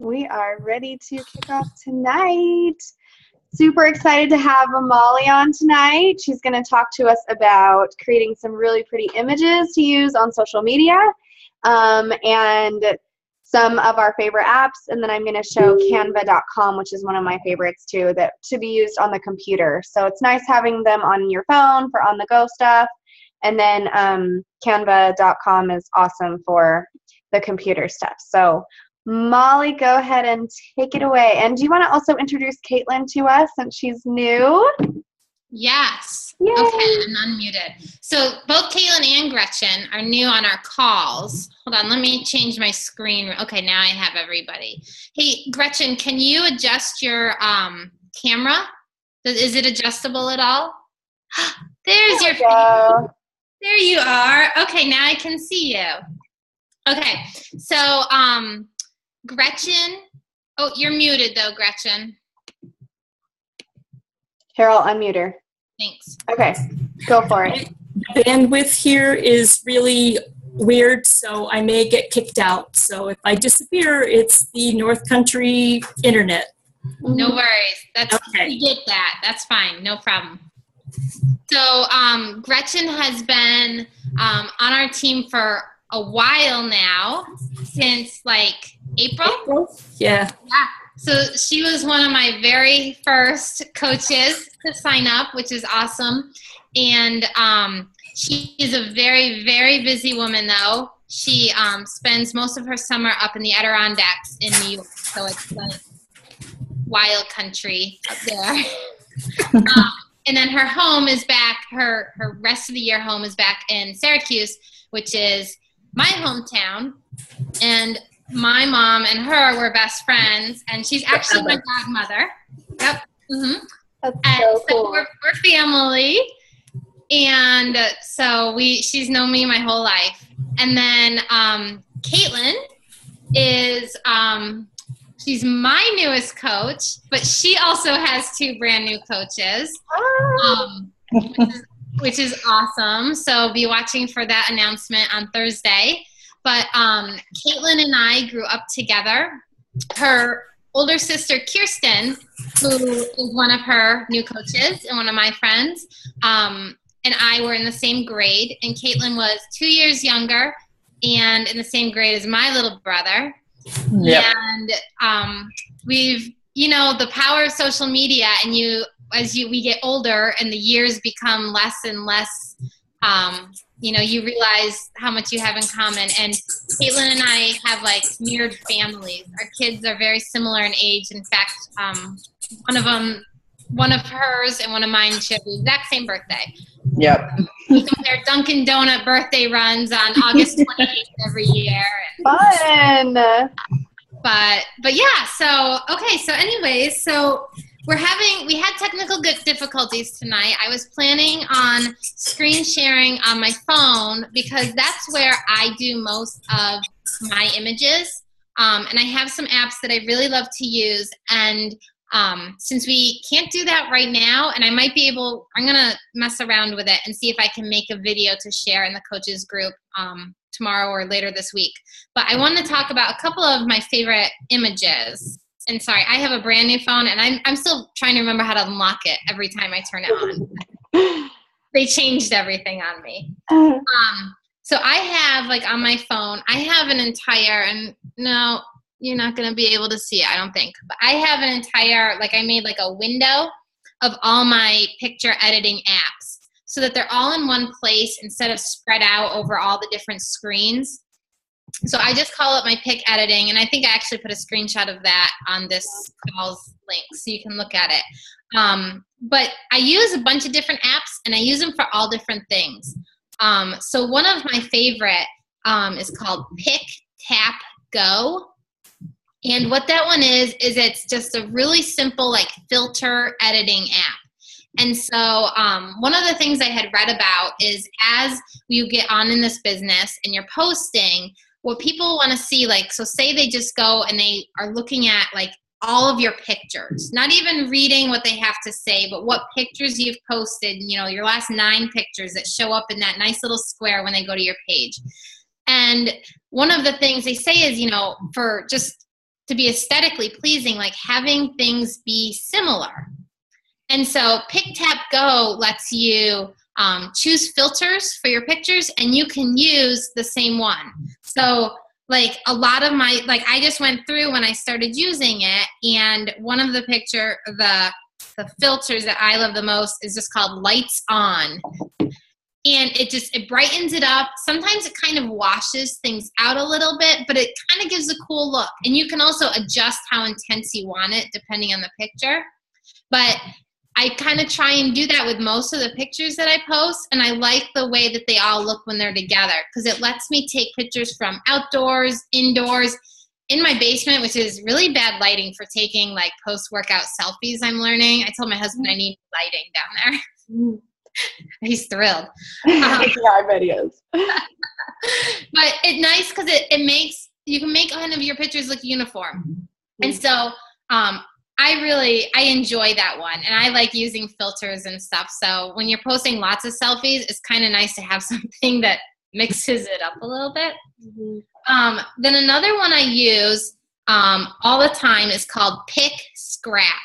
We are ready to kick off tonight. Super excited to have Molly on tonight. She's going to talk to us about creating some really pretty images to use on social media um, and some of our favorite apps. And then I'm going to show canva.com, which is one of my favorites too, that to be used on the computer. So it's nice having them on your phone for on the go stuff. And then um, canva.com is awesome for the computer stuff. So Molly, go ahead and take it away. And do you want to also introduce Caitlin to us since she's new? Yes. Yay. Okay, I'm unmuted. So both Caitlin and Gretchen are new on our calls. Hold on, let me change my screen. Okay, now I have everybody. Hey, Gretchen, can you adjust your um, camera? Is it adjustable at all? There's there your. There you are. Okay, now I can see you. Okay, so um, Gretchen. Oh, you're muted though, Gretchen. Carol, unmute her. Thanks. Okay, go for it. Bandwidth here is really weird, so I may get kicked out. So if I disappear, it's the North Country internet. No worries. That's okay. we get that. That's fine. No problem. So um, Gretchen has been um, on our team for a while now, since like April? April? Yeah. Yeah. So she was one of my very first coaches to sign up, which is awesome. And um, she is a very, very busy woman, though. She um, spends most of her summer up in the Adirondacks in New York, so it's like wild country up there. um, and then her home is back. Her her rest of the year home is back in Syracuse, which is my hometown. And my mom and her were best friends, and she's actually my godmother. Yep. Mm-hmm. That's and so, cool. so we're, we're family, and so we she's known me my whole life. And then um, Caitlin is um, she's my newest coach, but she also has two brand new coaches. Ah. Um, which, is, which is awesome. So be watching for that announcement on Thursday. But um, Caitlin and I grew up together. Her older sister, Kirsten, who is one of her new coaches and one of my friends, um, and I were in the same grade. And Caitlin was two years younger and in the same grade as my little brother. Yep. And um, we've, you know, the power of social media, and you, as you we get older and the years become less and less um, you know, you realize how much you have in common. And Caitlin and I have like mirrored families. Our kids are very similar in age. In fact, um, one of them, one of hers and one of mine share the exact same birthday. Yep. We compare Dunkin' Donut birthday runs on August 28th every year. Fun. But but yeah, so okay, so anyways, so we're having we had technical difficulties tonight. I was planning on screen sharing on my phone because that's where i do most of my images. Um, and i have some apps that i really love to use. And um, since we can't do that right now and i might be able i'm gonna mess around with it and see if i can make a video to share in the coaches group um, tomorrow or later this week. But i want to talk about a couple of my favorite images and sorry, I have a brand new phone and I'm, I'm still trying to remember how to unlock it every time I turn it on. they changed everything on me. Um, so I have like on my phone, I have an entire, and no, you're not going to be able to see it, I don't think, but I have an entire, like I made like a window of all my picture editing apps so that they're all in one place instead of spread out over all the different screens so I just call it my pick editing, and I think I actually put a screenshot of that on this call's link, so you can look at it. Um, but I use a bunch of different apps, and I use them for all different things. Um, so one of my favorite um, is called Pick Tap Go, and what that one is is it's just a really simple like filter editing app. And so, um, one of the things I had read about is as you get on in this business and you're posting, what people want to see like so say they just go and they are looking at like all of your pictures not even reading what they have to say but what pictures you've posted you know your last nine pictures that show up in that nice little square when they go to your page and one of the things they say is you know for just to be aesthetically pleasing, like having things be similar. And so Pick Tap Go lets you um, choose filters for your pictures and you can use the same one. So like a lot of my like I just went through when I started using it and one of the picture the the filters that I love the most is just called lights on. And it just it brightens it up. Sometimes it kind of washes things out a little bit, but it kind of gives a cool look. And you can also adjust how intense you want it depending on the picture. But I kind of try and do that with most of the pictures that I post, and I like the way that they all look when they're together because it lets me take pictures from outdoors, indoors, in my basement, which is really bad lighting for taking like post workout selfies. I'm learning. I told my husband I need lighting down there. He's thrilled. Um, yeah, I bet he is. but it's nice because it, it makes you can make kind of your pictures look uniform. Mm-hmm. And so um, I really I enjoy that one and I like using filters and stuff. So when you're posting lots of selfies, it's kind of nice to have something that mixes it up a little bit. Mm-hmm. Um, then another one I use um, all the time is called Pick Scrap.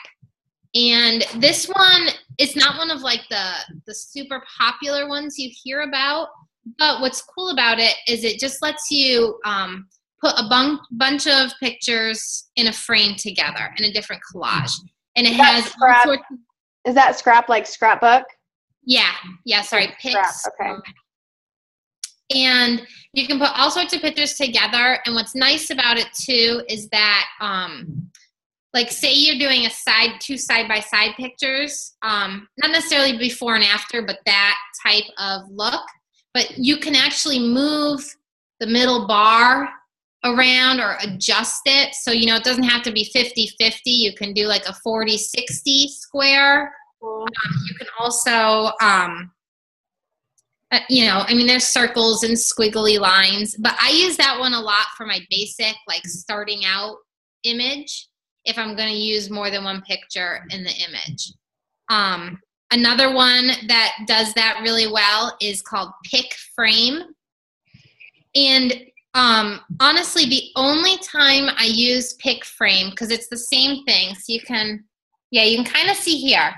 And this one is not one of like the the super popular ones you hear about, but what's cool about it is it just lets you um, put a bun- bunch of pictures in a frame together in a different collage. And it has scrap, of, Is that scrap like scrapbook? Yeah, yeah, sorry, pics. okay. And you can put all sorts of pictures together. And what's nice about it too is that um like say you're doing a side two side by side pictures, um, not necessarily before and after, but that type of look. But you can actually move the middle bar around or adjust it. So, you know, it doesn't have to be 50 50. You can do like a 40 60 square. Um, you can also, um, uh, you know, I mean, there's circles and squiggly lines, but I use that one a lot for my basic, like starting out image if I'm going to use more than one picture in the image. Um, another one that does that really well is called Pick Frame. And um, honestly, the only time I use PicFrame, because it's the same thing, so you can, yeah, you can kind of see here.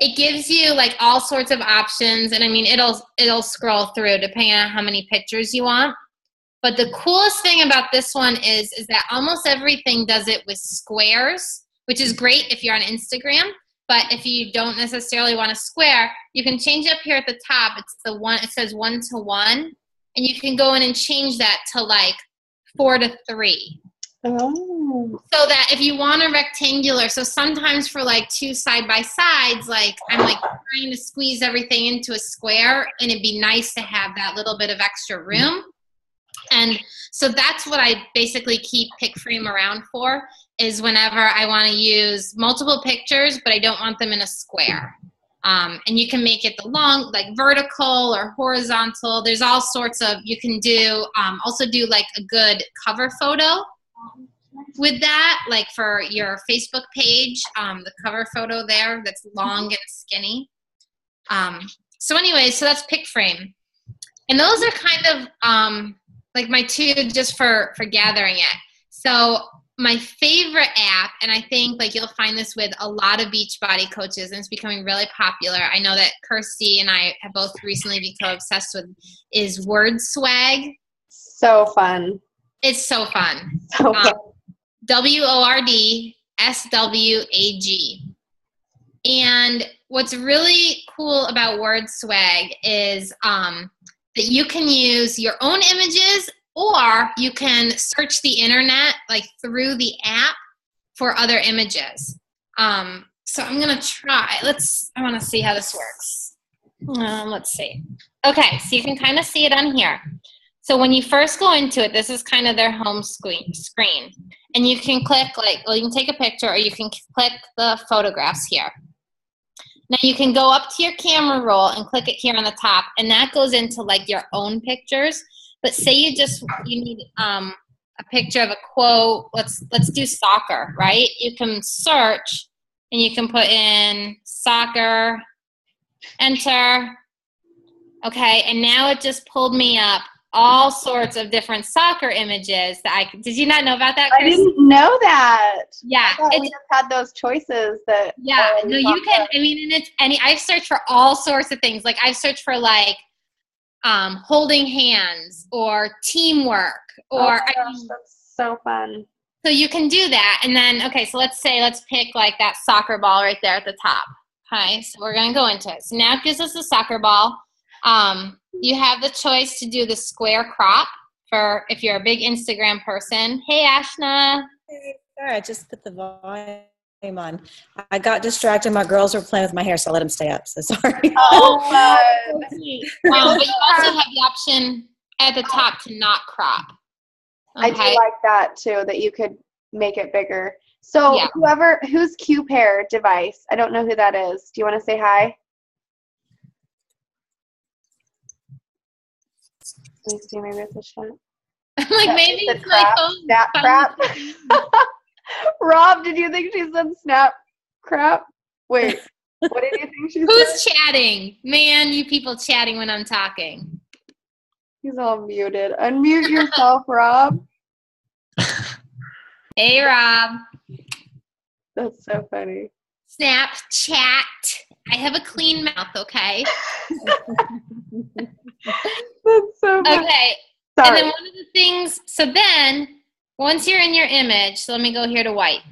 It gives you like all sorts of options, and I mean, it'll it'll scroll through depending on how many pictures you want. But the coolest thing about this one is is that almost everything does it with squares, which is great if you're on Instagram. But if you don't necessarily want a square, you can change up here at the top. It's the one. It says one to one and you can go in and change that to like four to three. Oh. So that if you want a rectangular, so sometimes for like two side by sides, like I'm like trying to squeeze everything into a square, and it'd be nice to have that little bit of extra room. And so that's what I basically keep PicFrame around for is whenever I want to use multiple pictures, but I don't want them in a square. Um, and you can make it the long, like vertical or horizontal. There's all sorts of, you can do, um, also do like a good cover photo with that, like for your Facebook page, um, the cover photo there that's long and skinny. Um, so anyway, so that's PicFrame. And those are kind of um, like my two just for, for gathering it. So my favorite app, and I think like you'll find this with a lot of Beachbody coaches, and it's becoming really popular. I know that Kirsti and I have both recently become obsessed with is Word Swag. So fun. It's so fun. So um, W O R D S W A G. And what's really cool about Word Swag is um, that you can use your own images or you can search the internet like through the app for other images. Um, so I'm gonna try. Let's. I want to see how this works. Um, let's see. Okay, so you can kind of see it on here. So when you first go into it, this is kind of their home screen. Screen, and you can click like, well, you can take a picture, or you can click the photographs here. Now you can go up to your camera roll and click it here on the top, and that goes into like your own pictures. But say you just you need um, a picture of a quote. Let's let's do soccer, right? You can search and you can put in soccer, enter. Okay, and now it just pulled me up all sorts of different soccer images that I did you not know about that? I didn't know that. Yeah, we just had those choices that. yeah. No, you can. I mean, and it's any. I've searched for all sorts of things. Like I've searched for like um, holding hands or teamwork Oh or my I gosh, mean, that's so fun. so you can do that. And then okay, so let's say let's pick like that soccer ball right there at the top. Okay, so we're gonna go into it. So now it gives us the soccer ball. Um, you have the choice to do the square crop for if you're a big Instagram person. Hey Ashna. Sorry, I just put the volume on. I got distracted. My girls were playing with my hair, so I let them stay up. So sorry. Oh. Um, but you also have the option at the top to not crop. I do like that too, that you could make it bigger. So Yeah. whoever who's Q pair device, I don't know who that is. Do you want to say hi? Let me see, maybe it's a shot. Like That- maybe it's my crap, phone. Snap crap. Rob, did you think she said snap crap? Wait, what did you think she said? Who's chatting? Man, you people chatting when I'm talking. He's all muted. Unmute yourself, Rob. Hey Rob. That's so funny. Snapchat. I have a clean mouth, okay? That's so funny. Okay. And then one of the things, so then once you're in your image, so let me go here to white.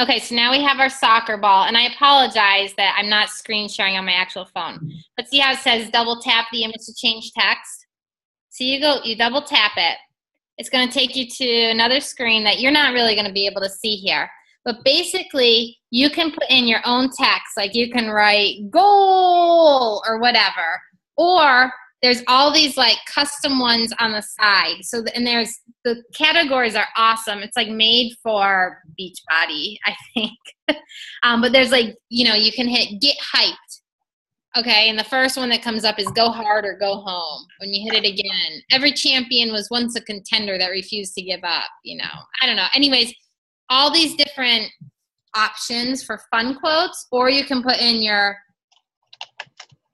Okay, so now we have our soccer ball, and I apologize that I'm not screen sharing on my actual phone. But see how it says double tap the image to change text? So you go, you double tap it. It's going to take you to another screen that you're not really going to be able to see here. But basically, you can put in your own text, like you can write goal or whatever. Or there's all these like custom ones on the side. So, and there's the categories are awesome. It's like made for Beachbody, I think. um, but there's like, you know, you can hit get hyped. Okay, and the first one that comes up is go hard or go home. When you hit it again, every champion was once a contender that refused to give up. You know, I don't know. Anyways, all these different options for fun quotes, or you can put in your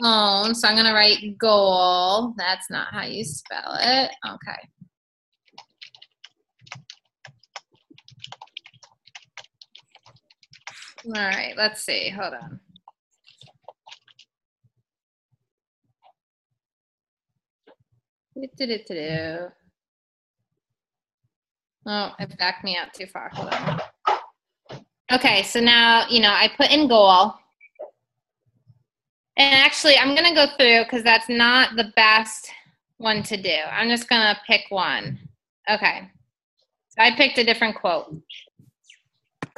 own. So I'm going to write goal. That's not how you spell it. Okay. All right, let's see. Hold on. Oh, it backed me out too far. Hold on. Okay, so now, you know, I put in goal. And actually, I'm going to go through because that's not the best one to do. I'm just going to pick one. Okay. So I picked a different quote.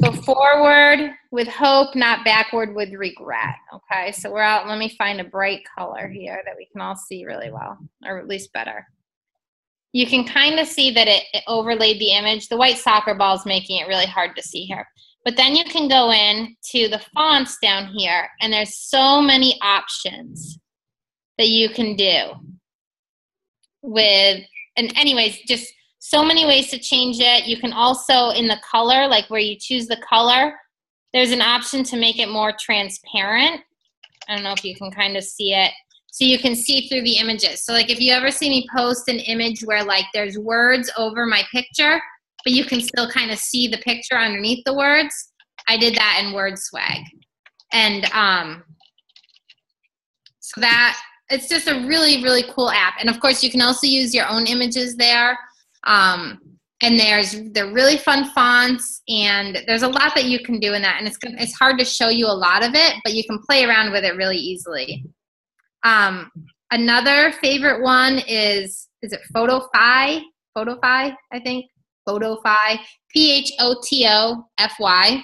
Go forward with hope, not backward with regret. Okay, so we're out. Let me find a bright color here that we can all see really well, or at least better. You can kind of see that it, it overlaid the image. The white soccer ball is making it really hard to see here. But then you can go in to the fonts down here, and there's so many options that you can do with, and anyways, just so many ways to change it. You can also, in the color, like where you choose the color, there's an option to make it more transparent. I don't know if you can kind of see it. So you can see through the images. So like if you ever see me post an image where like there's words over my picture, but you can still kind of see the picture underneath the words. I did that in Word Swag. And um, so that it's just a really, really cool app. And of course, you can also use your own images there. Um, and there's they're really fun fonts, and there's a lot that you can do in that. And it's it's hard to show you a lot of it, but you can play around with it really easily. Um, another favorite one is is it Photofy? Photofy, I think. Photofy. P H O T O F Y.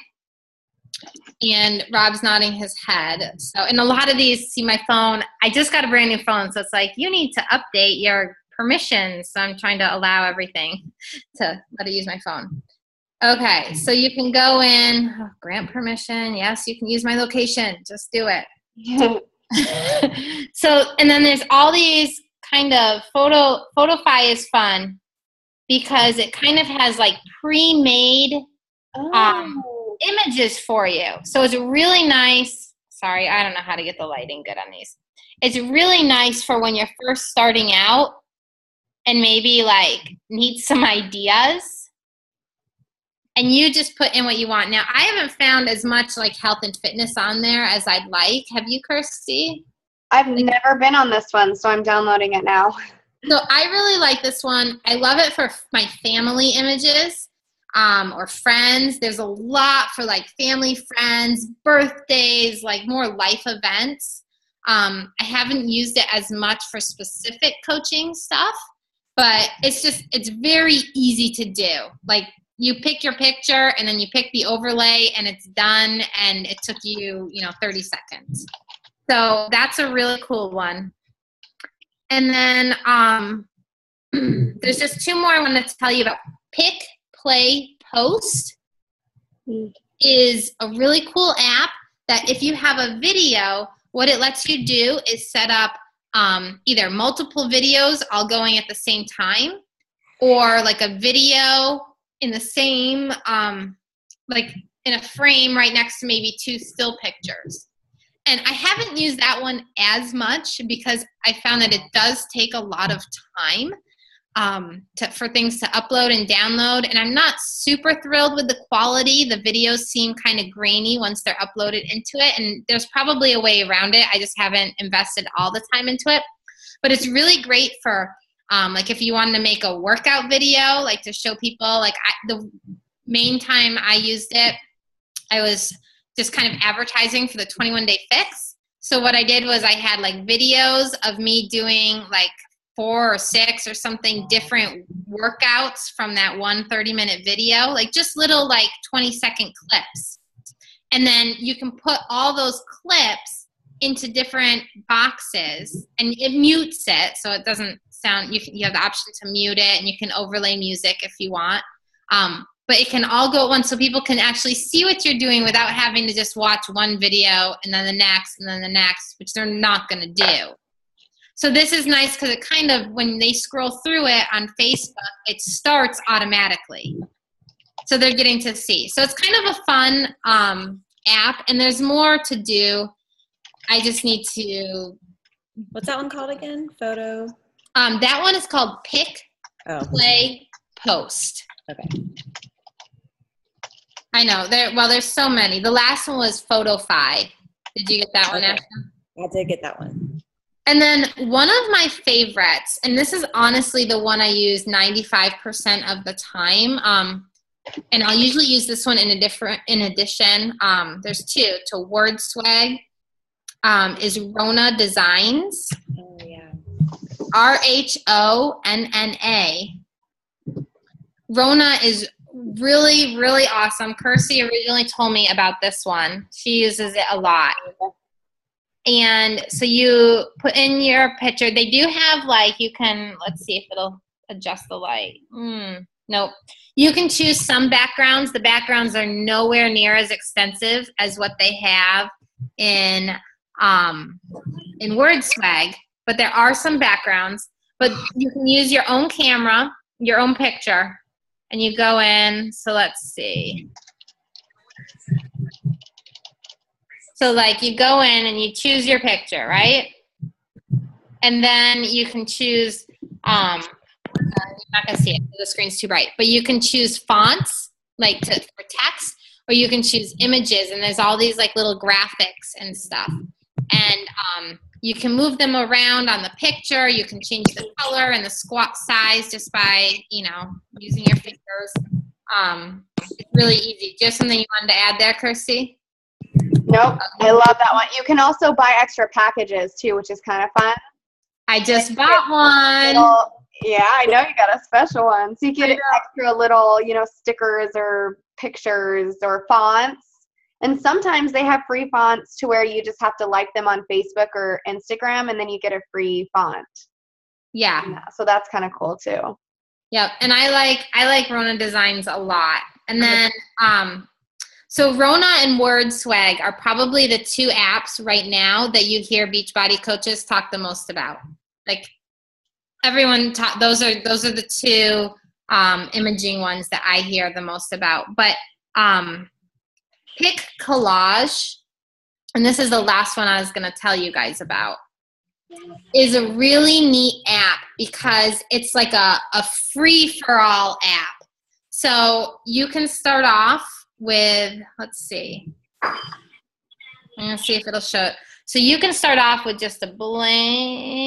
And Rob's nodding his head. So, and a lot of these, see my phone. I just got a brand new phone, so it's like you need to update your permissions. So I'm trying to allow everything to let it use my phone. Okay, so you can go in, oh, grant permission. Yes, you can use my location. Just do it. so and then there's all these kind of photo photofy is fun because it kind of has like pre-made Um, oh. images for you so it's really nice sorry i don't know how to get the lighting good on these it's really nice for when you're first starting out and maybe like need some ideas and you just put in what you want. Now, I haven't found as much like health and fitness on there as I'd like. Have you, Kirsti? I've never been on this one, so I'm downloading it now. So I really like this one. I love it for my family images um, or friends. There's a lot for like family, friends, birthdays, like more life events. Um, I haven't used it as much for specific coaching stuff, but it's just, it's very easy to do. Like you pick your picture and then you pick the overlay and it's done and it took you, you know, 30 seconds. So that's a really cool one. And then um, there's just two more I want to tell you about. Pic, Play, Post is a really cool app that if you have a video, what it lets you do is set up um, either multiple videos all going at the same time or like a video in the same, um, like in a frame right next to maybe two still pictures and I haven't used that one as much because I found that it does take a lot of time um, to, for things to upload and download. And I'm not super thrilled with the quality. The videos seem kind of grainy once they're uploaded into it. And there's probably a way around it. I just haven't invested all the time into it. But it's really great for um, like if you wanted to make a workout video, like to show people. Like I, the main time I used it, I was just kind of advertising for the 21 day fix. So what I did was I had like videos of me doing like four or six or something different workouts from that one 30 minute video, like just little like 20 second clips. And then you can put all those clips into different boxes and it mutes it so it doesn't sound you, can, you have the option to mute it and you can overlay music if you want um, but it can all go at once so people can actually see what you're doing without having to just watch one video and then the next and then the next, which they're not going to do. So this is nice because it kind of, when they scroll through it on Facebook, it starts automatically. So they're getting to see. So it's kind of a fun um, app, and there's more to do. I just need to. What's that one called again? Photo. Um, that one is called Pic, Oh, Play, Post. okay. I know. There well there's so many. The last one was Photofy. Did you get that one, Okay. Ashley? I did get that one. And then one of my favorites, and this is honestly the one I use 95% of the time. Um, and I'll usually use this one in a different in addition. Um, there's two to Word Swag. Um, is Rhonna Designs. Oh yeah. R H O N N A. Rhonna is really, really awesome. Kirsti originally told me about this one. She uses it a lot. And so you put in your picture. They do have like you can let's see if it'll adjust the light. Mm, nope. You can choose some backgrounds. The backgrounds are nowhere near as extensive as what they have in um, in WordSwag, but there are some backgrounds. But you can use your own camera, your own picture, and you go in. So let's see. So like you go in and you choose your picture, right? And then you can choose. Um, you're not gonna see it. The screen's too bright. But you can choose fonts, like to, for text, or you can choose images. And there's all these like little graphics and stuff. And um, you can move them around on the picture. You can change the color and the squat size just by you know using your fingers. Um, it's really easy. Do you have something you wanted to add there, Kirsti? Nope, I love that one. You can also buy extra packages too, which is kind of fun. I just bought one. Little, yeah, I know you got a special one. So you get extra little, you know, stickers or pictures or fonts. And sometimes they have free fonts to where you just have to like them on Facebook or Instagram and then you get a free font. Yeah. Yeah, so that's kind of cool too. Yep. And I like I like Rhonna Designs a lot. And then um so Rhonna and Word Swag are probably the two apps right now that you hear Beachbody coaches talk the most about. Like everyone talk those are those are the two um, imaging ones that I hear the most about. But um, pick collage, and this is the last one I was going to tell you guys about. is a really neat app because it's like a, a free for all app. So you can start off with, let's see. I'm going to see if it'll show. It. So you can start off with just a blank.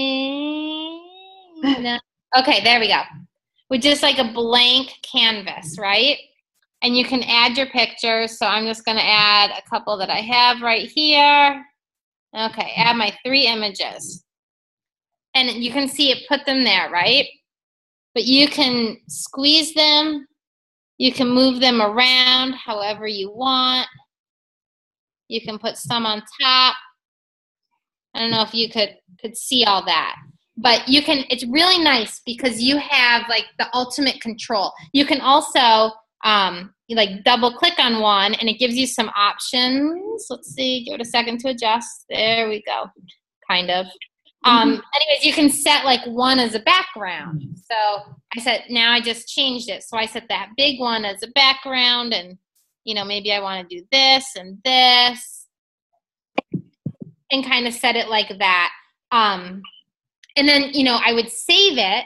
Okay, there we go. With just like a blank canvas, right? And you can add your pictures. So I'm just going to add a couple that I have right here. Okay, add my three images. And you can see it put them there, right? But you can squeeze them. You can move them around however you want. You can put some on top. I don't know if you could could see all that. But you can it's really nice because you have like the ultimate control. You can also um, you like double click on one and it gives you some options. Let's see, give it a second to adjust. There we go. Kind of. Um, mm-hmm. anyways, you can set like one as a background. So I said, now I just changed it. So I set that big one as a background and, you know, maybe I want to do this and this and kind of set it like that. Um, and then, you know, I would save it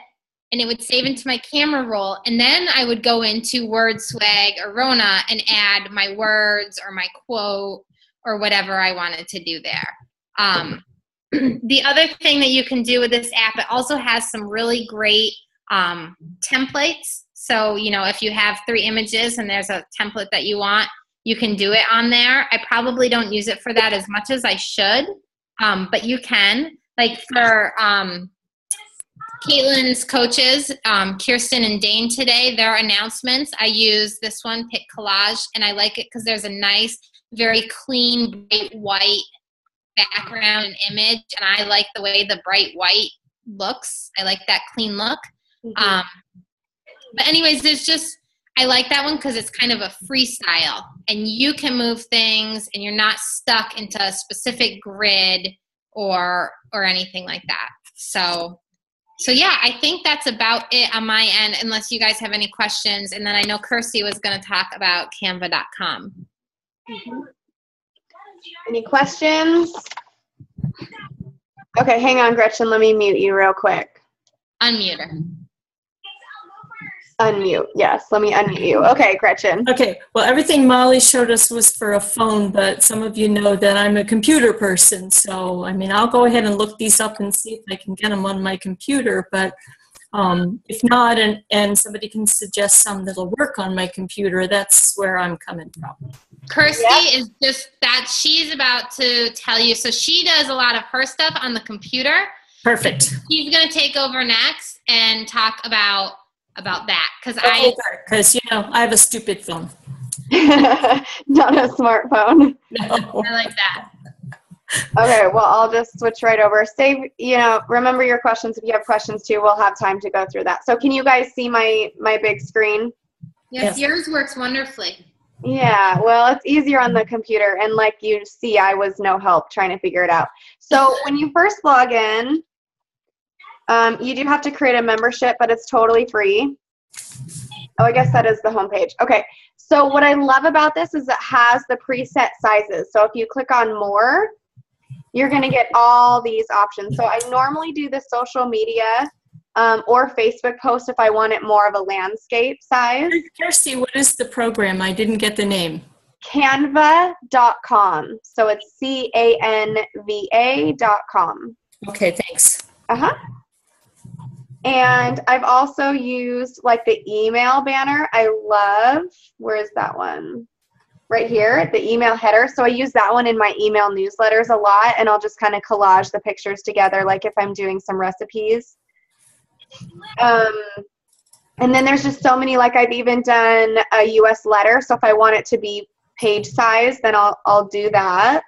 and it would save into my camera roll. And then I would go into Word Swag or Rhonna and add my words or my quote or whatever I wanted to do there. Um, the other thing that you can do with this app, it also has some really great um, templates. So, you know, if you have three images and there's a template that you want, you can do it on there. I probably don't use it for that as much as I should, um, but you can. Like for um, Caitlin's coaches, um, Kirsten and Dane today, their announcements, I use this one, Pick Collage, and I like it because there's a nice, very clean, bright white background and image, and I like the way the bright white looks. I like that clean look. Mm-hmm. Um, but anyways, there's just I like that one because it's kind of a freestyle, and you can move things, and you're not stuck into a specific grid or or anything like that. So so yeah, I think that's about it on my end, unless you guys have any questions. And then I know Kirsti was going to talk about Canva.com. Mm-hmm. Any questions? Okay, hang on, Gretchen. Let me mute you real quick. Unmute her. Unmute. Yes, let me unmute you. Okay, Gretchen. Okay, well, everything Molly showed us was for a phone, but some of you know that I'm a computer person. So, I mean, I'll go ahead and look these up and see if I can get them on my computer. But um, if not, and, and somebody can suggest some that'll work on my computer, that's where I'm coming from. Kirsti yep. is just that she's about to tell you. So, she does a lot of her stuff on the computer. Perfect. She's going to take over next and talk about about that because I because you know I have a stupid phone, not a smartphone. No. I like that. Okay, well I'll just switch right over. Save, you know, remember your questions if you have questions too. We'll have time to go through that. So can you guys see my my big screen? Yes, yes. yours works wonderfully. Yeah, well, it's easier on the computer, and like you see, I was no help trying to figure it out. So when you first log in, um, you do have to create a membership, but it's totally free. Oh, I guess that is the homepage. Okay, so what I love about this is it has the preset sizes. So if you click on more, you're going to get all these options. So I normally do the social media um, or Facebook post if I want it more of a landscape size. Kirsti, what is the program? I didn't get the name. Canva.com. So it's C A N V A.com. Okay, thanks. Uh huh. And I've also used like the email banner. I love, where is that one? Right here, the email header. So I use that one in my email newsletters a lot, and I'll just kind of collage the pictures together, like if I'm doing some recipes. Um, and then there's just so many, like I've even done a US letter. So if I want it to be page size, then I'll, I'll do that.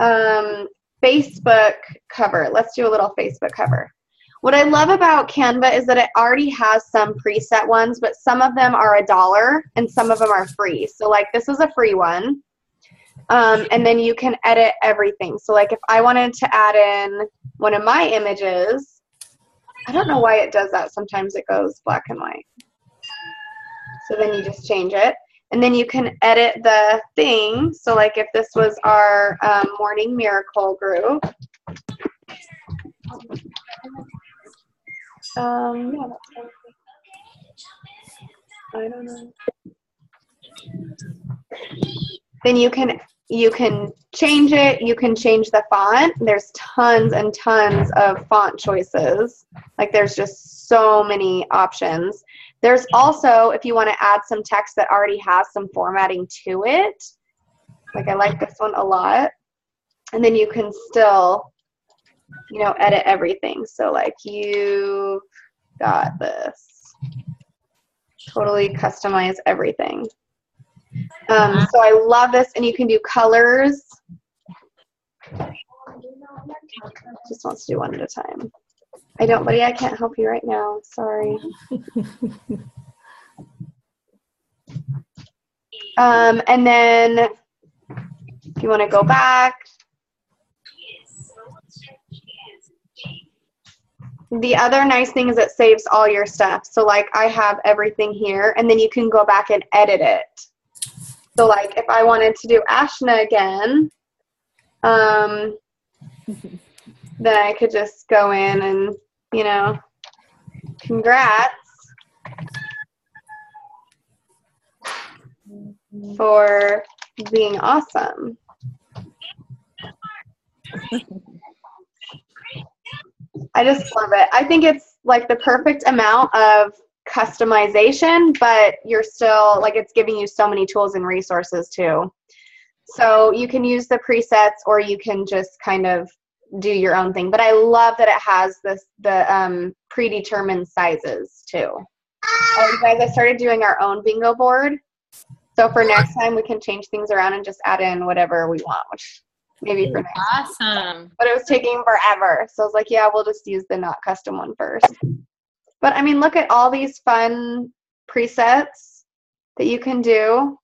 Um, Facebook cover. Let's do a little Facebook cover. What I love about Canva is that it already has some preset ones, but some of them are a dollar and some of them are free. So, like, this is a free one. Um, and then you can edit everything. So, like, if I wanted to add in one of my images, I don't know why it does that. Sometimes it goes black and white. So then you just change it. And then you can edit the thing. So, like, if this was our um, morning miracle group, Um, yeah, that's. I don't know. Then you can you can change it. You can change the font. There's tons and tons of font choices. Like there's just so many options. There's also if you want to add some text that already has some formatting to it. Like I like this one a lot. And then you can still you know, edit everything. So like you got this. Totally customize everything. Um, so I love this, and you can do colors. Just wants to do one at a time. I don't, buddy. I can't help you right now. Sorry. Um, and then if you want to go back, the other nice thing is it saves all your stuff. So like I have everything here, and then you can go back and edit it. So like if I wanted to do Ashna again, um, then I could just go in and you know, congrats for being awesome. I just love it. I think it's like the perfect amount of customization, but you're still like it's giving you so many tools and resources too. So you can use the presets or you can just kind of do your own thing. But I love that it has this the um, predetermined sizes too. Oh, you guys, I started doing our own bingo board. So for next time, we can change things around and just add in whatever we want, which maybe for next. Awesome. But it was taking forever, so I was like, yeah, we'll just use the not custom one first. But I mean, look at all these fun presets that you can do,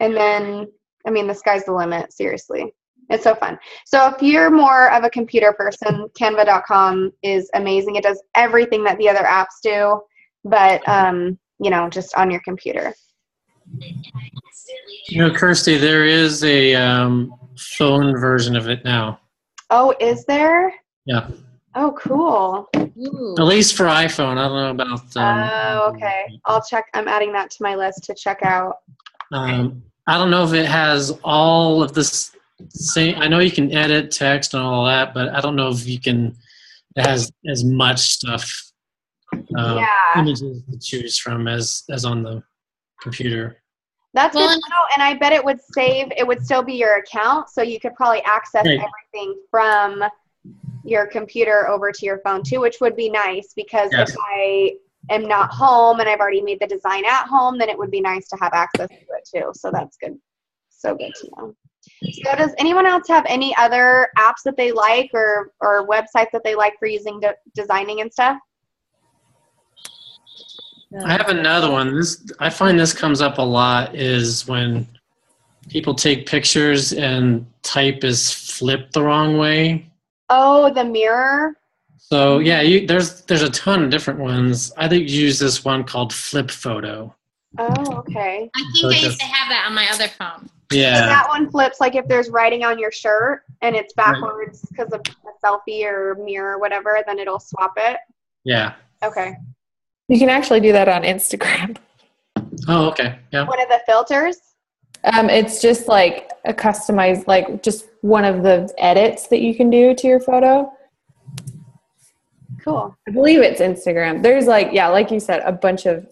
and then I mean, the sky's the limit. Seriously. It's so fun. So if you're more of a computer person, Canva.com is amazing. It does everything that the other apps do, but um, you know, just on your computer. You know, Kirsti, there is a um, phone version of it now. Oh, is there? Yeah. Oh, cool. Ooh. At least for iPhone. I don't know about. Um, Oh, okay. I'll check. I'm adding that to my list to check out. Um, I don't know if it has all of this. Same. I know you can edit text and all that, but I don't know if you can. It has as much stuff, um, Yeah. images to choose from as as on the computer. That's Well, good and- to know, and I bet it would save. It would still be your account, so you could probably access Right. everything from your computer over to your phone too, which would be nice because Yes. if I am not home and I've already made the design at home, then it would be nice to have access to it too. So that's good. So good to know. So does anyone else have any other apps that they like or or websites that they like for using de- designing and stuff? I have another one. This I find this comes up a lot is when people take pictures and type is flipped the wrong way. Oh, the mirror. So yeah, you, there's there's a ton of different ones. I think you use this one called Flip Photo. Oh, okay. I So think I just- used to have that on my other phone. So Yeah, that one flips like if there's writing on your shirt and it's backwards because of a selfie or mirror or whatever, then it'll swap it. yeah. Okay. You can actually do that on Instagram. Oh, okay. Yeah. One of the filters. Um, it's just like a customized, like just one of the edits that you can do to your photo. Cool. I believe it's Instagram. There's like, yeah, like you said, a bunch of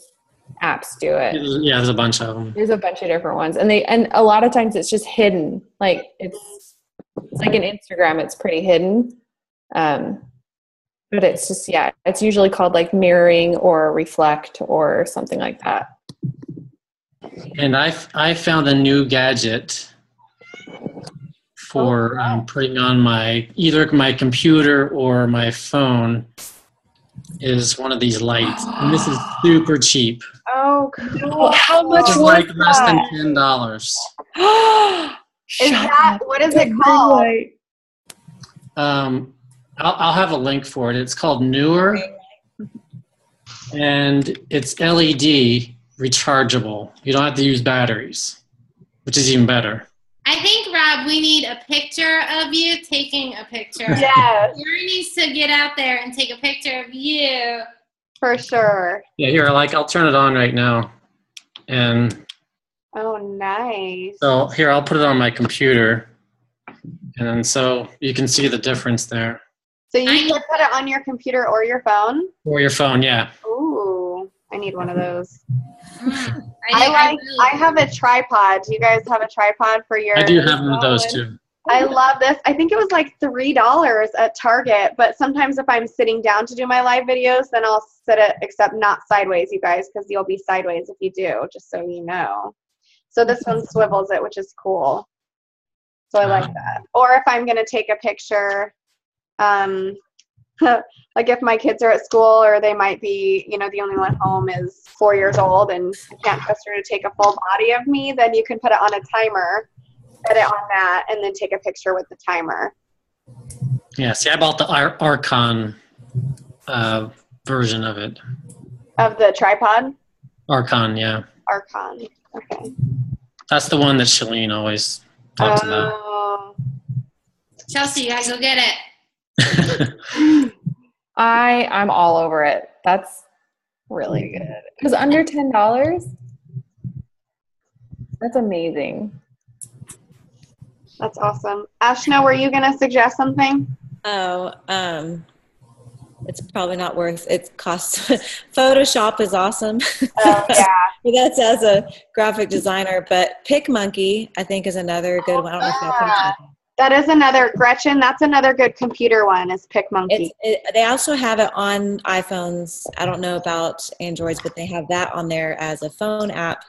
apps do it. Yeah, there's a bunch of them. There's a bunch of different ones, and they and a lot of times it's just hidden. Like it's, it's like an Instagram. It's pretty hidden. Um, but it's just yeah, it's usually called like mirroring or reflect or something like that. And I I found a new gadget for um, putting on my either my computer or my phone is one of these lights, and this is super cheap. Oh, cool. How much It's was like less than ten dollars. Is that what is it called? Um, I'll, I'll have a link for it. It's called Neewer, and it's LED rechargeable. You don't have to use batteries, which is even better. I think Rob, we need a picture of you taking a picture. Yes, Yuri needs to get out there and take a picture of you. for sure. Yeah, here, like I'll turn it on right now, and Oh, nice. so here I'll put it on my computer, and then so you can see the difference there. So you I- can put it on your computer or your phone. Or your phone, yeah. Ooh, I need one of those. Mm. I like. really- I have a tripod. Do you guys have a tripod for your? I do have one of those too. I love this. I think it was like three dollars at Target. But sometimes if I'm sitting down to do my live videos, then I'll sit it, except not sideways, you guys, because you'll be sideways if you do. Just so you know. So this one swivels it, which is cool. So I like that. Or if I'm gonna take a picture, um, like if my kids are at school or they might be, you know, the only one home is four years old and I can't trust her to take a full body of me, then you can put it on a timer, set it on that, and then take a picture with the timer. Yeah, see, I bought the Ar- Archon uh, version of it. Of the tripod? Archon, yeah. Archon. Okay. That's the one that Chalene always talks about. Oh, Chelsea, you gotta go get it. I I'm all over it. That's really good. It was under ten dollars. That's amazing. that's awesome. Ashna, were you gonna suggest something? Oh, um, it's probably not worth it. Costs Photoshop is awesome. Oh yeah. That's as a graphic designer. But PicMonkey, I think, is another good one. I don't know if y'all can check it. That is another Gretchen. That's another good computer one. Is PicMonkey. It, they also have it on iPhones. I don't know about Androids, but they have that on there as a phone app.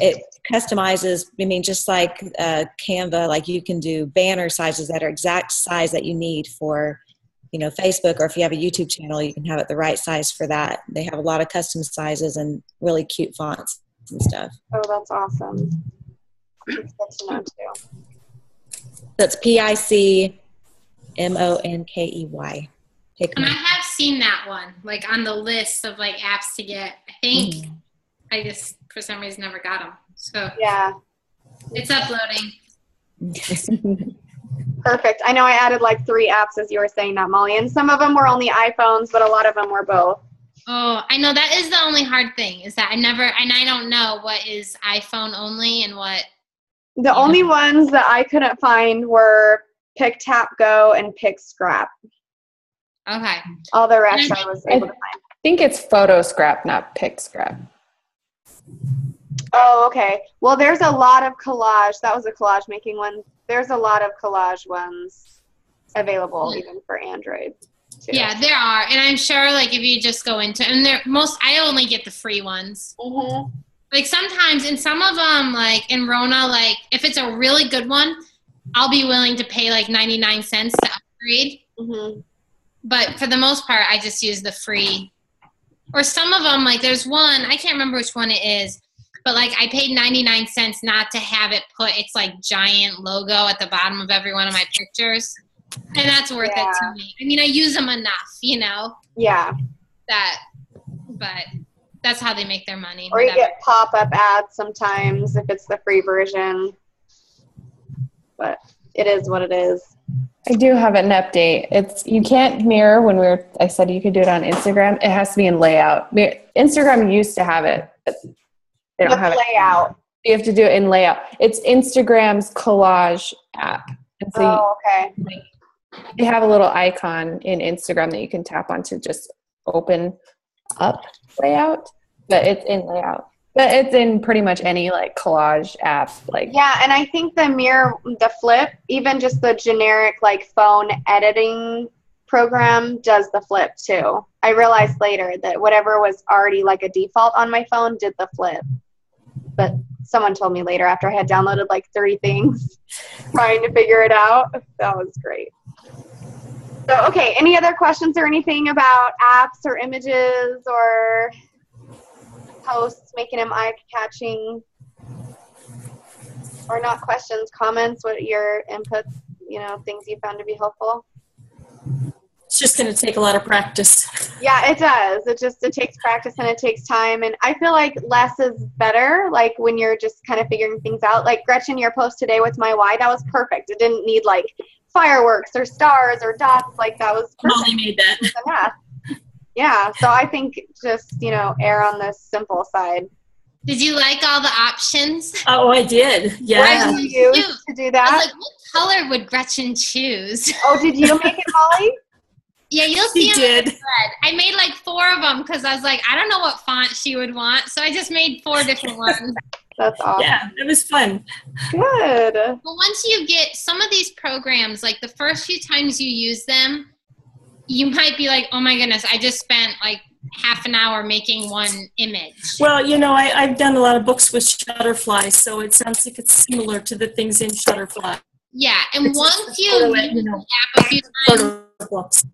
It customizes. I mean, just like uh, Canva, like you can do banner sizes that are exact size that you need for, you know, Facebook, or if you have a YouTube channel, you can have it the right size for that. They have a lot of custom sizes and really cute fonts and stuff. oh, that's awesome. That's good to know too. That's P I C M O N K E Y. And I have seen that one, like on the list of like apps to get. I think Mm-hmm. I just for some reason never got them. So Yeah. it's uploading. Perfect. I know I added like three apps as you were saying that, Molly, and some of them were only iPhones, but a lot of them were both. Oh, I know that is the only hard thing is that I never and I don't know what is iPhone only and what. The only ones that I couldn't find were PicTapGo and Pick Scrap. Okay. All the rest And I was I- able to find. I think it's photo scrap, not Pick scrap. Oh, okay. Well, there's a lot of collage. That was a collage making one. There's a lot of collage ones available even for Android. Too. Yeah, there are, and I'm sure like if you just go into and there most I only get the free ones. hmm Like sometimes in some of them, like in Rhonna, like if it's a really good one, I'll be willing to pay like 99 cents to upgrade. hmm But for the most part, I just use the free. Or some of them, like there's one I can't remember which one it is, but like I paid 99 cents not to have it put its like giant logo at the bottom of every one of my pictures, and that's worth it to me. I mean, I use them enough, you know Yeah. that, but that's how they make their money. Or you whatever. get pop up ads sometimes if it's the free version. But it is what it is. I do have an update. It's you can't mirror when we were. I said you could do it on Instagram. It has to be in layout. Instagram used to have it, but they don't What's have it. layout? You have to do it in layout. It's Instagram's collage app, and so Oh, okay. you, they have a little icon in Instagram that you can tap on to just open up layout. But it's in layout. But it's in pretty much any like collage app. Like Yeah, and I think the mirror, the flip, even just the generic like phone editing program does the flip too. I realized later that whatever was already like a default on my phone did the flip. But someone told me later after I had downloaded like three things trying to figure it out. That was great. So, okay, any other questions or anything about apps or images or posts, making them eye catching? or not questions, comments, what your inputs, you know, things you found to be helpful? It's just going to take a lot of practice. Yeah, it does. It just it takes practice and it takes time and I feel like less is better like when you're just kind of figuring things out. Like Gretchen your post today with my why that was perfect. It didn't need like fireworks or stars or dots like that was perfect. Molly made that. the math. Yeah, so I think just, you know, err on the simple side. Did you like all the options? Oh, I did. What Yeah. did you use Cute. to do I that? was like, what color would Gretchen choose? oh, did you make it, Molly? Yeah, you'll see He them did. I made like four of them because I was like, I don't know what font she would want, so I just made four different ones. That's awesome. Yeah, it was fun. Good. But once you get some of these programs, like the first few times you use them, you might be like, oh my goodness, I just spent like half an hour making one image. Well, you know, I, I've done a lot of books with Shutterfly, so it sounds like it's similar to the things in Shutterfly. Yeah, and It's once you sort of, use you know, the app a few times, sort of books.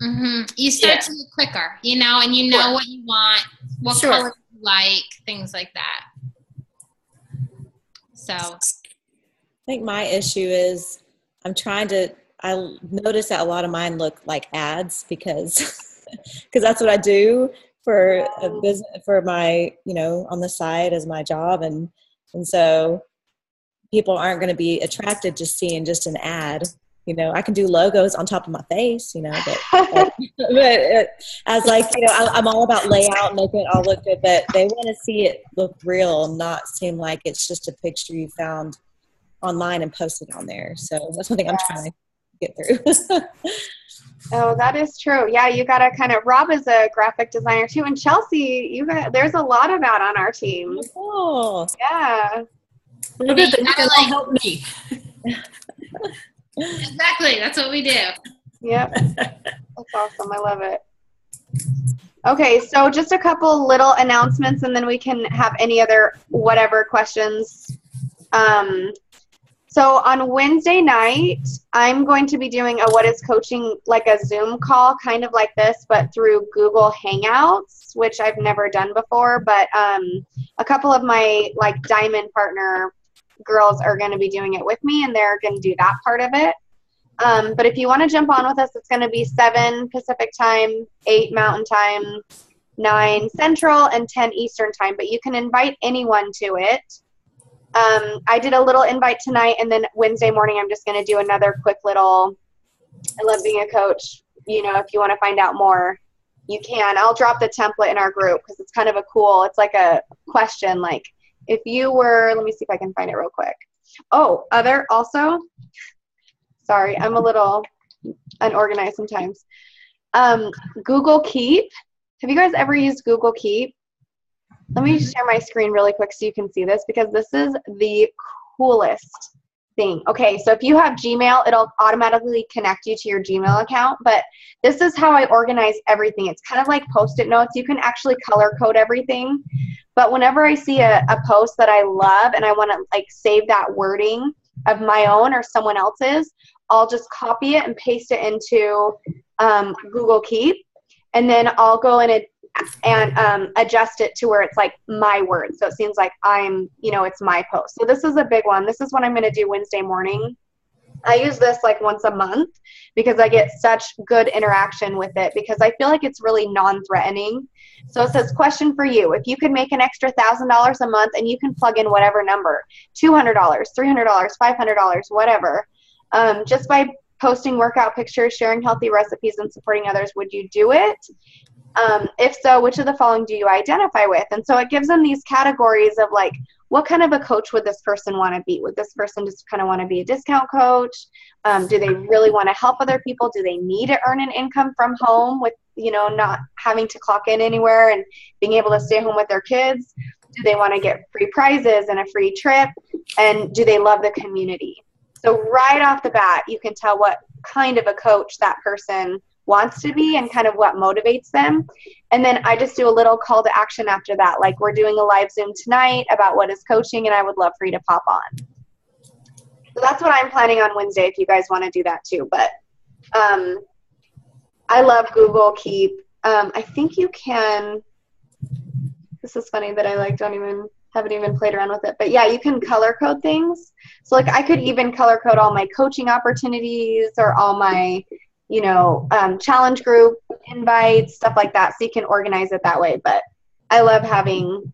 hmm you start Yeah. to get quicker, you know, and you know Sure. what you want, what Sure. color you like, things like that. So, I think my issue is I'm trying to. I notice that a lot of mine look like ads because because that's what I do for a business for my you know on the side as my job and and so people aren't going to be attracted to seeing just an ad. You know, I can do logos on top of my face. You know, but but it, uh, as like you know I, i'm all about layout and making it all look good but they want to see it look real not seem like it's just a picture you found online and posted on there so that's one thing i'm trying to get through Oh, that is true. Yeah, you got to kind of. Rob is a graphic designer too, and Chelsea, you got. There's a lot of that on our team. oh Yeah. Well, good, then you can like- help me. exactly, that's what we do. Yep. That's awesome. I love it. Okay, so just a couple little announcements, and then we can have any other whatever questions. Um, so on Wednesday night, I'm going to be doing a what is coaching like a Zoom call, kind of like this, but through Google Hangouts, which I've never done before. But um, a couple of my like diamond partner girls are going to be doing it with me, and they're going to do that part of it. Um, but if you want to jump on with us, it's going to be 7 Pacific time, 8 Mountain time, 9 Central, and 10 Eastern time. But you can invite anyone to it. Um, I did a little invite tonight, and then Wednesday morning, I'm just going to do another quick little. I love being a coach. You know, if you want to find out more, you can. I'll drop the template in our group because it's kind of a cool, it's like a question like, if you were, let me see if I can find it real quick. Oh, other also, sorry, I'm a little unorganized sometimes. Um, Google Keep. Have you guys ever used Google Keep? Let me share my screen really quick so you can see this because this is the coolest thing. Okay, so if you have Gmail, it'll automatically connect you to your Gmail account, but this is how I organize everything. It's kind of like post-it notes. You can actually color code everything. But whenever I see a, a post that I love and I want to like save that wording of my own or someone else's, I'll just copy it and paste it into um, Google Keep, and then I'll go in and and um, adjust it to where it's like my words. So it seems like I'm, you know, it's my post. So this is a big one. This is what I'm going to do Wednesday morning. I use this like once a month because I get such good interaction with it because I feel like it's really non-threatening. So it says, question for you. If you could make an extra $1,000 a month and you can plug in whatever number, $200, $300, $500, whatever, um, just by posting workout pictures, sharing healthy recipes, and supporting others, would you do it? Um, if so, which of the following do you identify with? And so it gives them these categories of like, what kind of a coach would this person want to be? Would this person just kind of want to be a discount coach? Um, do they really want to help other people? Do they need to earn an income from home with, you know, not having to clock in anywhere and being able to stay home with their kids? Do they want to get free prizes and a free trip? And do they love the community? So right off the bat, you can tell what kind of a coach that person wants to be and kind of what motivates them. And then I just do a little call to action after that. Like we're doing a live Zoom tonight about what is coaching, and I would love for you to pop on. So that's what I'm planning on Wednesday if you guys want to do that too. But um, I love Google Keep. Um, I think you can. This is funny that I like don't even haven't even played around with it. But yeah, you can color code things. So like I could even color code all my coaching opportunities or all my you know, um, challenge group invites, stuff like that. So you can organize it that way. But I love having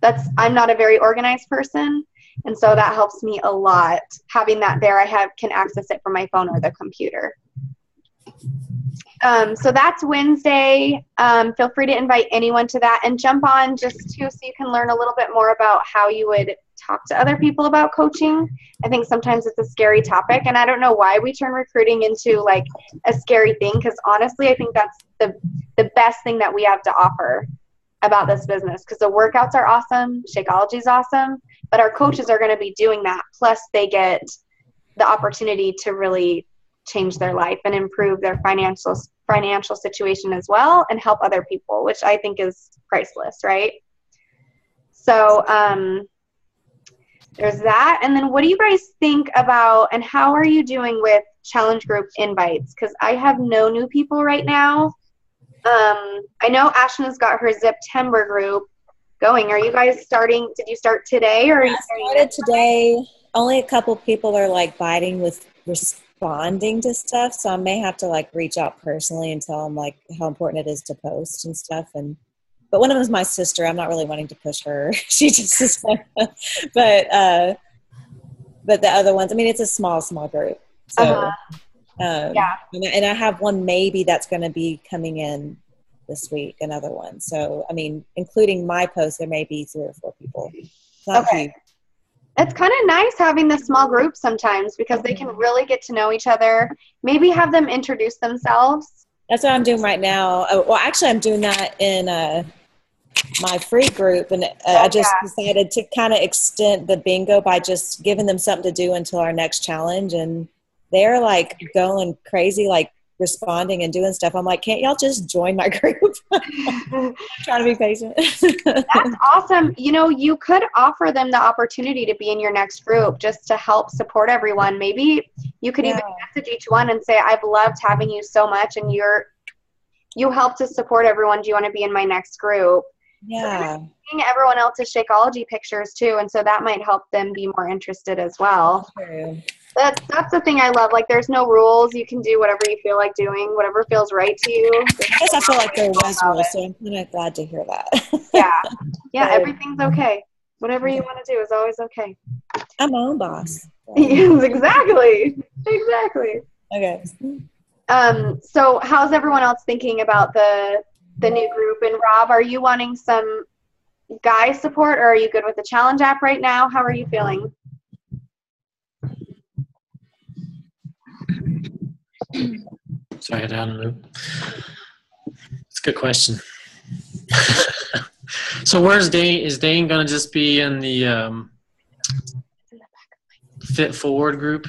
that's, I'm not a very organized person. And so that helps me a lot. Having that there, I have can access it from my phone or the computer. Um, so that's Wednesday. Um, feel free to invite anyone to that and jump on just too so you can learn a little bit more about how you would talk to other people about coaching. I think sometimes it's a scary topic, and I don't know why we turn recruiting into like a scary thing. Because honestly, I think that's the the best thing that we have to offer about this business. Because the workouts are awesome, Shakeology is awesome, but our coaches are going to be doing that. Plus, they get the opportunity to really change their life and improve their financial financial situation as well and help other people which i think is priceless right so um, there's that. And then what do you guys think about and how are you doing with challenge group invites? Because i have no new people right now. Um, i know ashton has got her september group going. Are you guys starting did you start today or I started today. only a couple people are like biting with responding to stuff so i may have to like reach out personally and tell them like how important it is to post and stuff and but one of them is my sister i'm not really wanting to push her she just is but uh but the other ones i mean it's a small small group so Uh-huh. um, Yeah. and, I- and i have one maybe that's going to be coming in this week another one so i mean including my post there may be three or four people Okay. huge. it's kind of nice having the small group sometimes because they can really get to know each other maybe have them introduce themselves That's what I'm doing right now. Uh, well, actually, I'm doing that in uh, my free group, and uh, I just decided to kind of extend the bingo by just giving them something to do until our next challenge, and they're like going crazy, like responding and doing stuff. I'm like, can't y'all just join my group? Trying to be patient. That's awesome. You know, you could offer them the opportunity to be in your next group just to help support everyone. Maybe you could even message each one and say, I've loved having you so much and you're you help to support everyone. Do you want to be in my next group? Yeah, Seeing everyone else's Shakeology pictures too, and so that might help them be more interested as well. true. That's that's the thing I love. Like there's no rules. You can do whatever you feel like doing, whatever feels right to you. I guess I feel like there was rules, so I'm kind of glad to hear that. Yeah. Yeah, everything's okay. Whatever you want to do is always okay. I'm my own boss. yes, exactly. Exactly. Okay. Um, so how's everyone else thinking about the the new group? And Rob, are you wanting some guy support or are you good with the challenge app right now? How are you feeling? Sorry, I to unmute. It's a good question. so where's Dane? Is Dane going to just be in the um, Fit Forward group?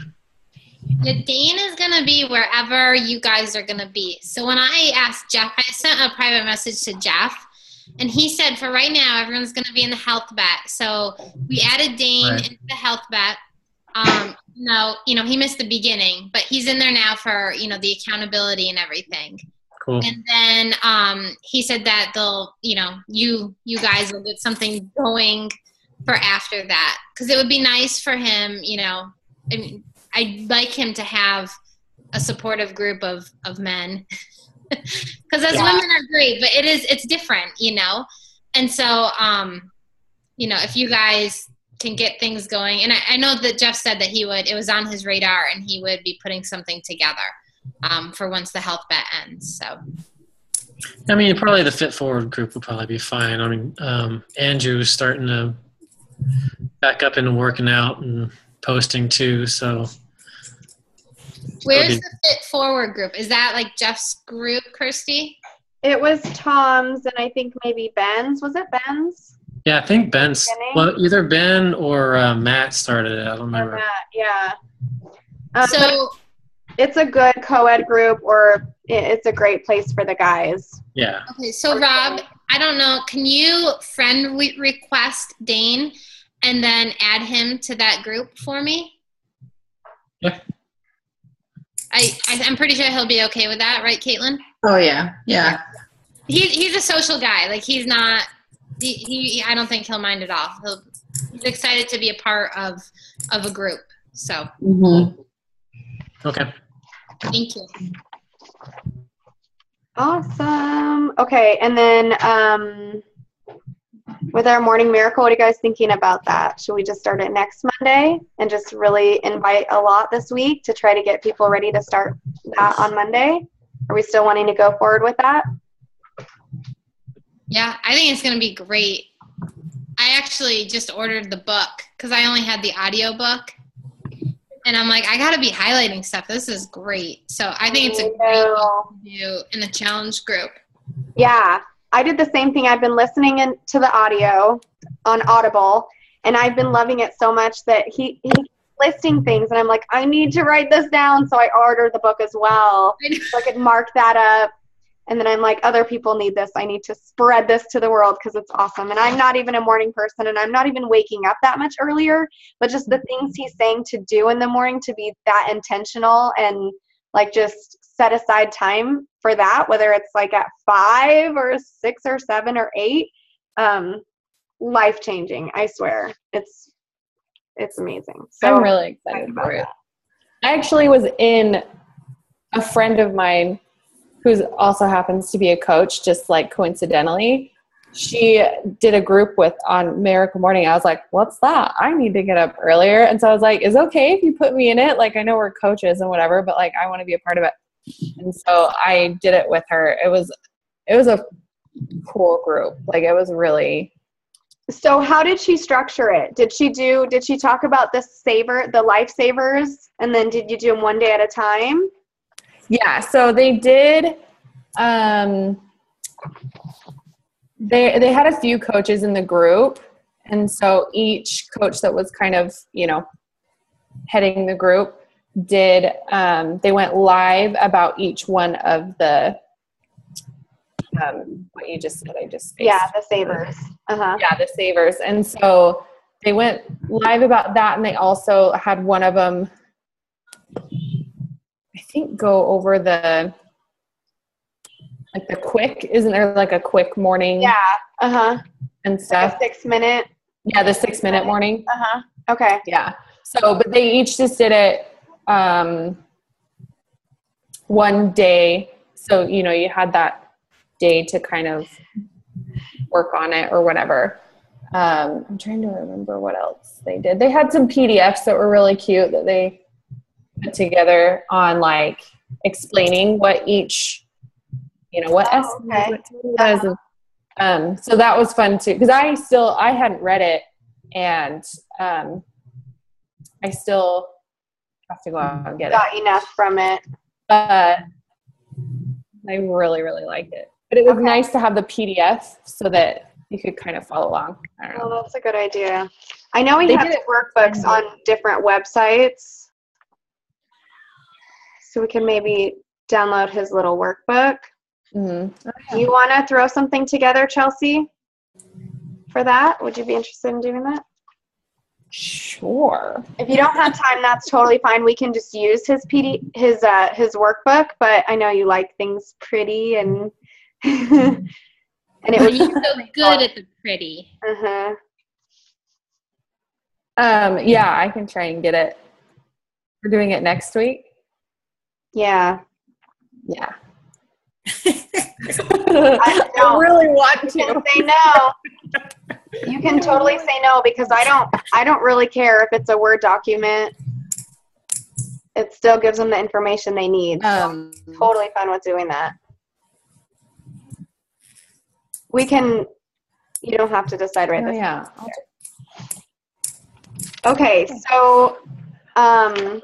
Yeah, Dane is gonna be wherever you guys are gonna be. So when I asked Jeff, I sent a private message to Jeff, and he said for right now everyone's gonna be in the health bet. So we added Dane Right. into the health bet. Um, no, you know he missed the beginning, but he's in there now for you know the accountability and everything. Cool. And then um, he said that they'll, you know, you you guys will get something going for after that because it would be nice for him, you know. I mean, I'd like him to have a supportive group of of men because as Yeah. women are great, but it is it's different, you know. And so, um, you know, if you guys can get things going, and I, I know that Jeff said that he would, it was on his radar, and he would be putting something together um, for once the health bet ends. So. I mean, probably the Fit Forward group would probably be fine. I mean, um, Andrew's starting to back up into working out and posting too. So Where's Okay. the Fit Forward group? Is that like Jeff's group, Kirsti? It was Tom's and I think maybe Ben's. Was it Ben's? yeah, I think Ben's well, either Ben or uh, Matt started it. I don't remember. Matt, yeah. Um, So it's a good co-ed group or it's a great place for the guys. Yeah. okay, so Rob, I don't know. Can you friend re- request Dane and then add him to that group for me? Yeah. I, I I'm pretty sure he'll be okay with that, right, Caitlin? Oh yeah, yeah. He's he's a social guy. Like he's not. He, he I don't think he'll mind at all. He'll, he's excited to be a part of of a group. So hmm Okay. thank you. Awesome. Okay, and then um, with our morning miracle, what are you guys thinking about that? Should we just start it next Monday and just really invite a lot this week to try to get people ready to start that on Monday? Are we still wanting to go forward with that? Yeah, I think it's going to be great. I actually just ordered the book because I only had the audio book. And I'm like, I got to be highlighting stuff. This is great. So I think it's a great to do in the challenge group. Yeah, I did the same thing. I've been listening in, to the audio on Audible, and I've been loving it so much that he he listing things, and I'm like, I need to write this down. So I ordered the book as well, so I could mark that up. And then I'm like, other people need this. I need to spread this to the world because it's awesome. And I'm not even a morning person, and I'm not even waking up that much earlier. But just the things he's saying to do in the morning to be that intentional and like just set aside time for that, whether it's like at five or six or seven or eight, um, life changing. I swear, it's it's amazing. So I'm really excited about for it. I actually was in a friend of mine who also happens to be a coach, just like coincidentally. She did a group with on Miracle Morning. I was like, "What's that? I need to get up earlier." And so I was like, "Is it okay if you put me in it? Like, I know we're coaches and whatever, but like, I want to be a part of it." And so I did it with her. It was, it was a cool group. Like, it was really So how did she structure it? Did she do? Did she talk about the saver, the lifesavers, and then did you do them one day at a time? Yeah, so they did um they they had a few coaches in the group and so each coach that was kind of, you know, heading the group did um they went live about each one of the um what you just said I just spaced. Yeah, the savers. Uh huh. yeah the savers and so they went live about that and they also had one of them i think go over the like the quick isn't there like a quick morning Yeah. Uh huh. and Like stuff six minute. yeah the six minute morning Uh huh. Okay. yeah so but they each just did it um one day. So you know you had that day to kind of work on it or whatever. Um i'm trying to remember what else they did. They had some pdfs that were really cute that they put together on like explaining what each you know what Oh, okay. was um so that was fun too because i still i hadn't read it and um I still have to go out and get it. Got enough from it. But I really, really liked it. But it was Okay. nice to have the PDF so that you could kind of follow along. I don't Oh, know. that's a good idea. I know we They it- workbooks on different websites. So we can maybe download his little workbook. Mhm. Do you want to throw something together, Chelsea, for that? Would you be interested in doing that? Sure. If you don't have time, that's totally fine. We can just use his PD, his uh, his workbook. But I know you like things pretty and and it was you're so good at the pretty. uh-huh. Um, yeah, I can try and get it. We're doing it next week. yeah. Yeah. I I don't. really want to. say no. You can totally say no because I don't. I don't really care if it's a Word document. It still gives them the information they need. So Um, totally fine with doing that. We can. You don't have to decide right oh, this. yeah. Okay, so um,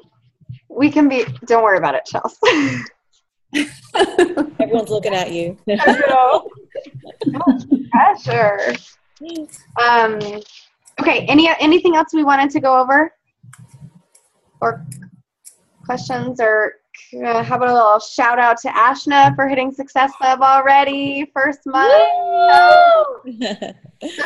we can be. Don't worry about it, Chelsea. Everyone's looking at you. Pressure. Um, okay. Any anything else we wanted to go over, or questions, or uh, how about a little shout out to Ashna for hitting Success Club already first month? So did you know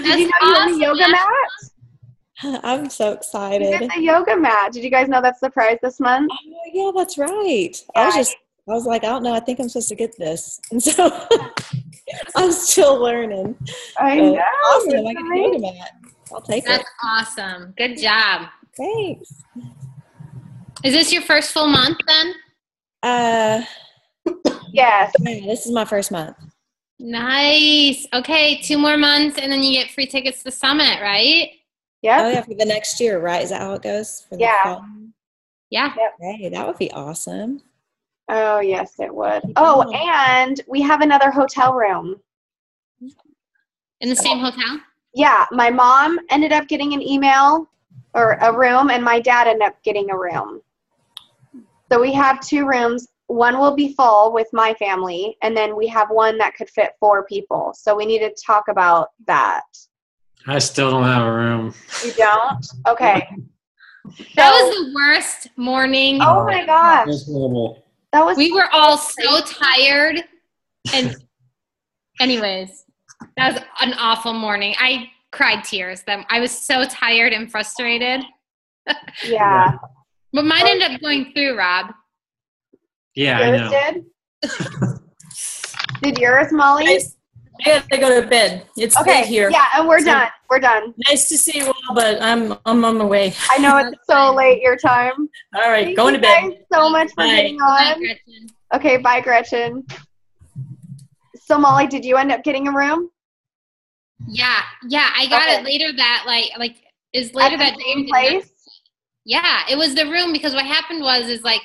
That's you a awesome, yoga mat? I'm so excited. the yoga mat. Did you guys know that's the prize this month? Oh, yeah, that's right. I was just, I was like, I don't know. I think I'm supposed to get this. And so I'm still learning. I But know. Awesome. I it's get a yoga mat. I'll take That's it. That's awesome. Good job. Thanks. Is this your first full month then? Uh, Yes. Yeah, this is my first month. Nice. Okay, two more months, and then you get free tickets to Summit, right? Oh yeah, for the next year, right? Is that how it goes? For the Yeah. fall? Yeah. Hey, that would be awesome. Oh, yes, it would. Oh, and we have another hotel room. In the same hotel. Yeah, my mom ended up getting an email or a room, and my dad ended up getting a room. So we have two rooms. One will be full with my family, and then we have one that could fit four people. So we need to talk about that. I still don't have a room. You don't? Okay. That So- was the worst morning. Oh my gosh. That's horrible. That was We were all so tired. And, anyways, that was an awful morning. I cried tears. That I was so tired and frustrated. yeah. But mine ended up going through, Rob. Yeah, I know. did? did yours, Molly? Nice. I gotta go to bed. It's Okay. late here. Yeah, and we're So- done. We're done. Nice to see you all, but I'm I'm on my way. I know it's so late your time. All right, Thank going you to bed. guys so much for Bye. getting Bye, on. Gretchen. Okay, bye, Gretchen. So, Molly, did you end up getting a room? Yeah, yeah. I got Okay. it later that like like is At later the that day. same or the place? Yeah, it was the room because what happened was is like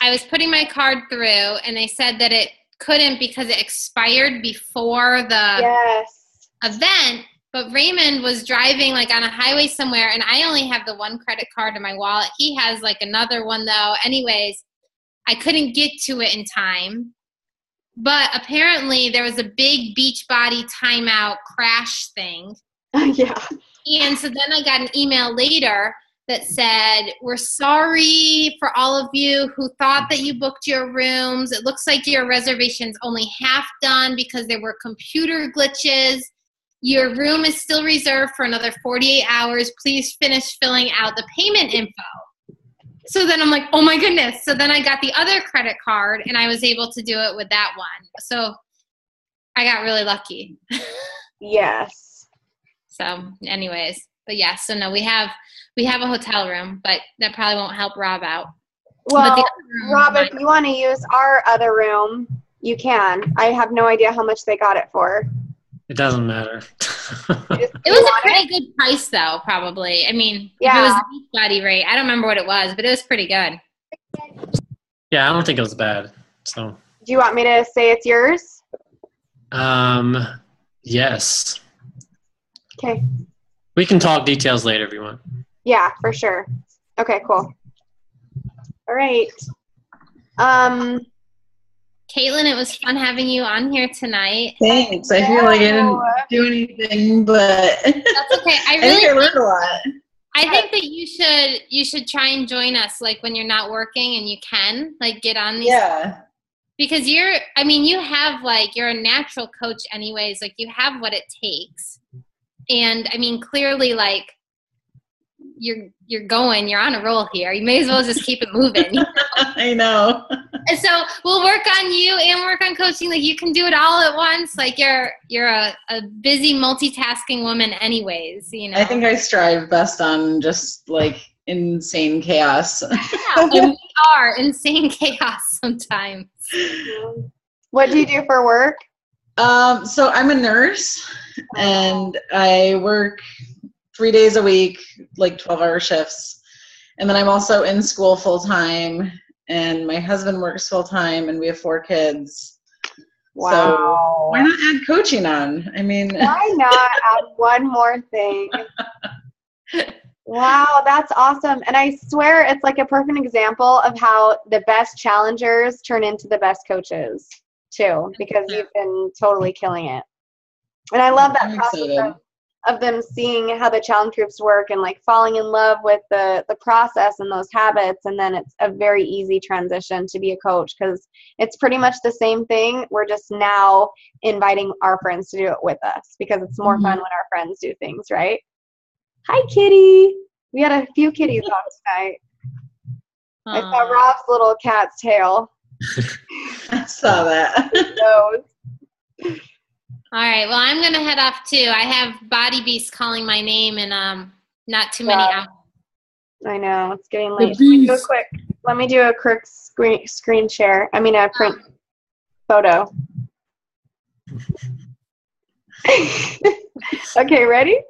I was putting my card through and they said that it couldn't because it expired before the Yes. event. But Raymond was driving like on a highway somewhere and I only have the one credit card in my wallet. He has like another one though. Anyways, I couldn't get to it in time. But apparently there was a big Beachbody timeout crash thing. yeah. And so then I got an email later that said, We're sorry for all of you who thought that you booked your rooms. It looks like your reservation's only half done because there were computer glitches. Your room is still reserved for another 48 hours. Please finish filling out the payment info. So then I'm like, oh my goodness. So then I got the other credit card and I was able to do it with that one. So I got really lucky. Yes. So, anyways, but yeah, so no, we have we have a hotel room, but that probably won't help Rob out. Well, the Rob, if you want to use our other room, you can. I have no idea how much they got it for. It doesn't matter. it was a pretty good price, though. Probably. I mean, if it was Yeah. the body rate. I don't remember what it was, but it was pretty good. yeah, I don't think it was bad. So, Do you want me to say it's yours? um, yes, Okay. We can talk details later if you want. Yeah, for sure. Okay, cool. All right. Um, Caitlin, it was fun having you on here tonight. Thanks. I feel like I didn't do anything, but That's okay. I I think I really, learned a lot. I think that you should you should try and join us, like when you're not working and you can, like get on these Yeah. because you're i mean you have like you're a natural coach anyways like you have what it takes and i mean clearly like you're you're going you're on a roll here. You may as well just keep it moving. I know. and so we'll work on you and work on coaching. Like you can do it all at once. Like you're you're a, a busy multitasking woman anyways you know? I think I strive best on just like insane chaos. yeah, we are insane chaos sometimes. What do you do for work? Um, so I'm a nurse and I work three days a week, like 12 hour shifts. And then I'm also in school full time and my husband works full time and we have four kids. Wow. Why not add coaching on? I mean, Why not add one more thing? Wow, that's awesome. And I swear it's like a perfect example of how the best challengers turn into the best coaches, too, because you've been totally killing it. And I love that I'm process of, of them seeing how the challenge groups work and like falling in love with the, the process and those habits. And then it's a very easy transition to be a coach because it's pretty much the same thing. We're just now inviting our friends to do it with us because it's more fun mm-hmm. when our friends do things, right? Hi, kitty. We had a few kitties on tonight. I saw Rob's little cat's tail. I saw that. Nose. All right. Well, I'm gonna head off too. I have Body Beast calling my name and um not too many Yeah. hours. I know it's getting late. Let me do a quick. Let me do a quick screen screen share. I mean a print photo. okay, ready?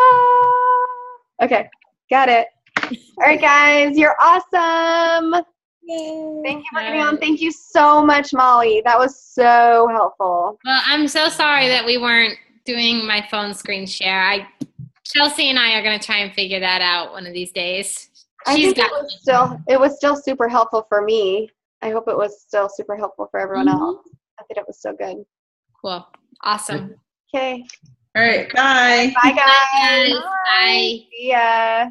Ah, okay, got it. All right, guys, you're awesome. Thank you for getting on. Thank you so much, Molly. That was so helpful. Well, I'm so sorry that we weren't doing my phone screen share. I Chelsea and I are going to try and figure that out one of these days. I She's think it got was still it was still super helpful for me. I hope it was still super helpful for everyone Mhm. else. I think it was so good. cool. Awesome. Okay. All right. Bye. Bye guys. guys. Bye. See ya.